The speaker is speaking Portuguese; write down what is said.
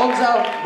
Vamos ao...